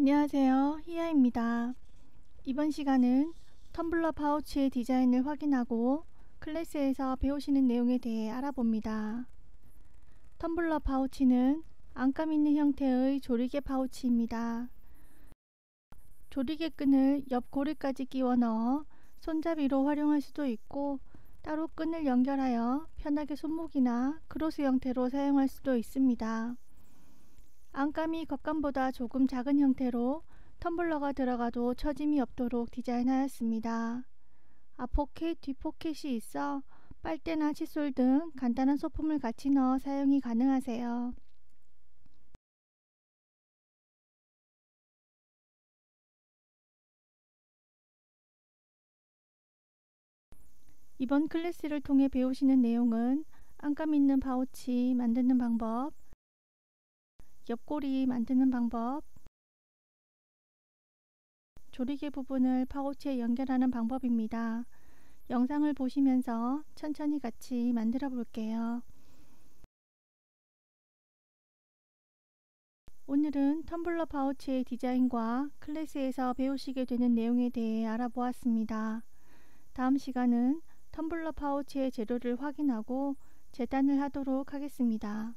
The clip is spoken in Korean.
안녕하세요. 희야입니다. 이번 시간은 텀블러 파우치의 디자인을 확인하고 클래스에서 배우시는 내용에 대해 알아봅니다. 텀블러 파우치는 안감 있는 형태의 조리개 파우치입니다. 조리개 끈을 옆 고리까지 끼워 넣어 손잡이로 활용할 수도 있고 따로 끈을 연결하여 편하게 손목이나 크로스 형태로 사용할 수도 있습니다. 안감이 겉감보다 조금 작은 형태로 텀블러가 들어가도 처짐이 없도록 디자인하였습니다. 앞포켓, 뒷포켓이 있어 빨대나 칫솔 등 간단한 소품을 같이 넣어 사용이 가능하세요. 이번 클래스를 통해 배우시는 내용은 안감 있는 파우치 만드는 방법, 옆고리 만드는 방법, 조리개 부분을 파우치에 연결하는 방법입니다. 영상을 보시면서 천천히 같이 만들어 볼게요. 오늘은 텀블러 파우치의 디자인과 클래스에서 배우시게 되는 내용에 대해 알아보았습니다. 다음 시간은 텀블러 파우치의 재료를 확인하고 재단을 하도록 하겠습니다.